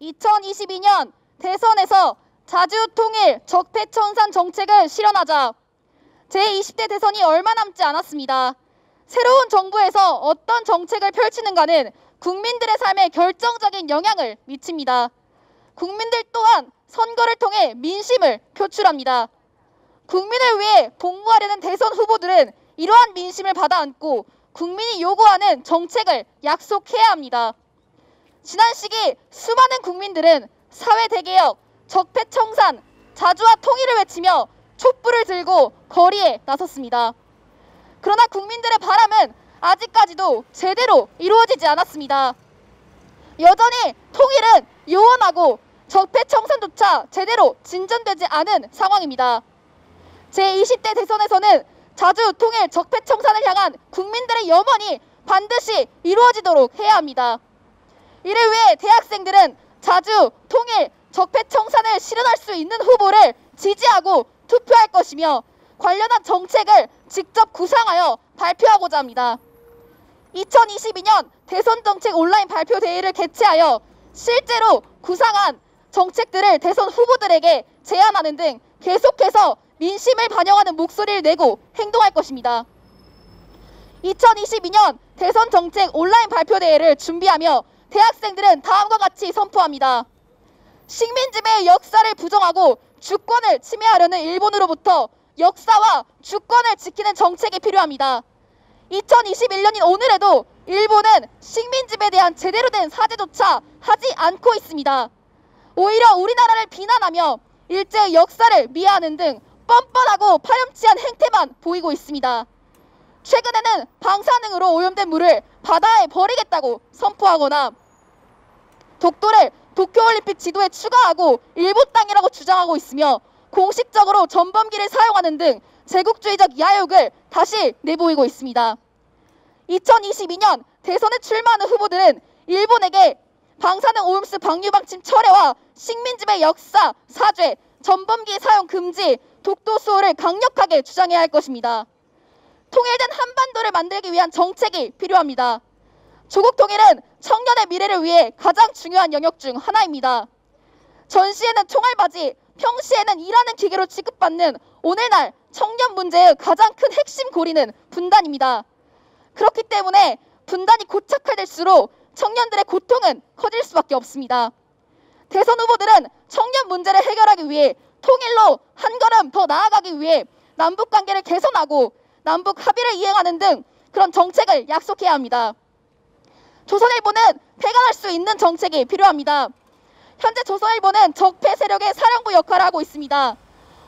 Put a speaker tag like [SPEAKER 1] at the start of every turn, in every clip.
[SPEAKER 1] 2022년 대선에서 자주 통일 적폐청산 정책을 실현하자 제20대 대선이 얼마 남지 않았습니다. 새로운 정부에서 어떤 정책을 펼치는가는 국민들의 삶에 결정적인 영향을 미칩니다. 국민들 또한 선거를 통해 민심을 표출합니다. 국민을 위해 복무하려는 대선 후보들은 이러한 민심을 받아 안고 국민이 요구하는 정책을 약속해야 합니다. 지난 시기 수많은 국민들은 사회 대개혁, 적폐 청산, 자주와 통일을 외치며 촛불을 들고 거리에 나섰습니다. 그러나 국민들의 바람은 아직까지도 제대로 이루어지지 않았습니다. 여전히 통일은 요원하고 적폐 청산조차 제대로 진전되지 않은 상황입니다. 제20대 대선에서는 자주 통일 적폐 청산을 향한 국민들의 염원이 반드시 이루어지도록 해야 합니다. 이를 위해 대학생들은 자주 통일 적폐 청산을 실현할 수 있는 후보를 지지하고 투표할 것이며 관련한 정책을 직접 구상하여 발표하고자 합니다. 2022년 대선 정책 온라인 발표 대회를 개최하여 실제로 구상한 정책들을 대선 후보들에게 제안하는 등 계속해서 민심을 반영하는 목소리를 내고 행동할 것입니다. 2022년 대선 정책 온라인 발표 대회를 준비하며 대학생들은 다음과 같이 선포합니다. 식민지배의 역사를 부정하고 주권을 침해하려는 일본으로부터 역사와 주권을 지키는 정책이 필요합니다. 2021년인 오늘에도 일본은 식민지배에 대한 제대로 된 사죄조차 하지 않고 있습니다. 오히려 우리나라를 비난하며 일제의 역사를 미화하는 등 뻔뻔하고 파렴치한 행태만 보이고 있습니다. 최근에는 방사능으로 오염된 물을 바다에 버리겠다고 선포하거나 독도를 도쿄올림픽 지도에 추가하고 일본 땅이라고 주장하고 있으며 공식적으로 전범기를 사용하는 등 제국주의적 야욕을 다시 내보이고 있습니다. 2022년 대선에 출마하는 후보들은 일본에게 방사능 오염수 방류 방침 철회와 식민지배 역사 사죄, 전범기 사용 금지, 독도 수호를 강력하게 주장해야 할 것입니다. 통일된 한반도를 만들기 위한 정책이 필요합니다. 조국 통일은 청년의 미래를 위해 가장 중요한 영역 중 하나입니다. 전시에는 총알바지, 평시에는 일하는 기계로 취급받는 오늘날 청년 문제의 가장 큰 핵심 고리는 분단입니다. 그렇기 때문에 분단이 고착화될수록 청년들의 고통은 커질 수밖에 없습니다. 대선 후보들은 청년 문제를 해결하기 위해 통일로 한 걸음 더 나아가기 위해 남북 관계를 개선하고 남북 합의를 이행하는 등 그런 정책을 약속해야 합니다. 조선일보는 폐간할 수 있는 정책이 필요합니다. 현재 조선일보는 적폐 세력의 사령부 역할을 하고 있습니다.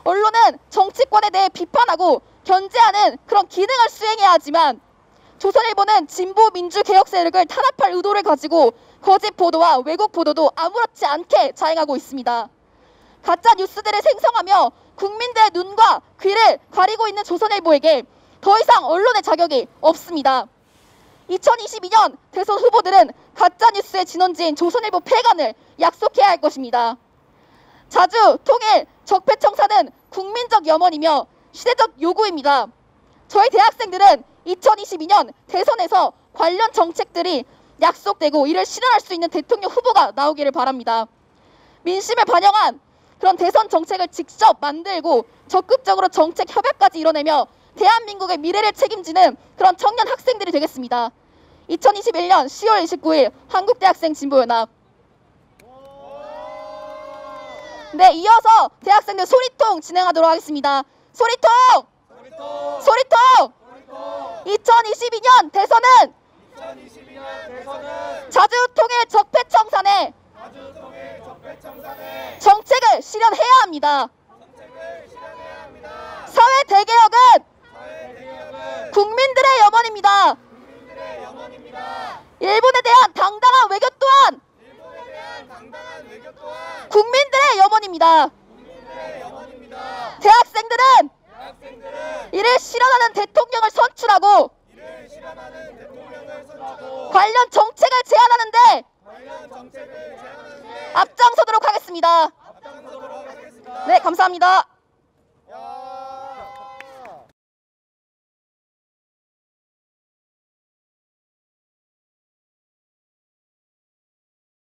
[SPEAKER 1] 언론은 정치권에 대해 비판하고 견제하는 그런 기능을 수행해야 하지만 조선일보는 진보 민주 개혁 세력을 탄압할 의도를 가지고 거짓 보도와 왜곡 보도도 아무렇지 않게 자행하고 있습니다. 가짜 뉴스들을 생성하며 국민들의 눈과 귀를 가리고 있는 조선일보에게 더 이상 언론의 자격이 없습니다. 2022년 대선 후보들은 가짜뉴스의 진원지인 조선일보 폐간을 약속해야 할 것입니다. 자주, 통일, 적폐청산은 국민적 염원이며 시대적 요구입니다. 저희 대학생들은 2022년 대선에서 관련 정책들이 약속되고 이를 실현할 수 있는 대통령 후보가 나오기를 바랍니다. 민심을 반영한 그런 대선 정책을 직접 만들고 적극적으로 정책 협약까지 이뤄내며 대한민국의 미래를 책임지는 그런 청년 학생들이 되겠습니다. 2021년 10월 29일 한국대학생 진보연합 네, 이어서 대학생들 소리통 진행하도록 하겠습니다. 소리통!
[SPEAKER 2] 소리통!
[SPEAKER 1] 소리통!
[SPEAKER 2] 소리통!
[SPEAKER 1] 2022년 대선은
[SPEAKER 2] 2022년 대선은
[SPEAKER 1] 자주 통일 적폐 청산에
[SPEAKER 2] 자주 통일 적폐 청산의
[SPEAKER 1] 정책을 실현해야 합니다.
[SPEAKER 2] 정책을 실현해야 합니다.
[SPEAKER 1] 사회 개혁은 국민들의 염원입니다.
[SPEAKER 2] 국민들의 영원입니다.
[SPEAKER 1] 일본에 대한 당당한 외교 또한 국민들의 염원입니다.
[SPEAKER 2] 영원입니다.
[SPEAKER 1] 대학생들은
[SPEAKER 2] 대학생들은
[SPEAKER 1] 이를 실현하는 대통령을 선출하고
[SPEAKER 2] 선하고
[SPEAKER 1] 관련 정책을 제안하는데
[SPEAKER 2] 관련 정책을 제안하는데
[SPEAKER 1] 앞장서도록 하겠습니다.
[SPEAKER 2] 앞장서도록 하겠습니다.
[SPEAKER 1] 네, 감사합니다.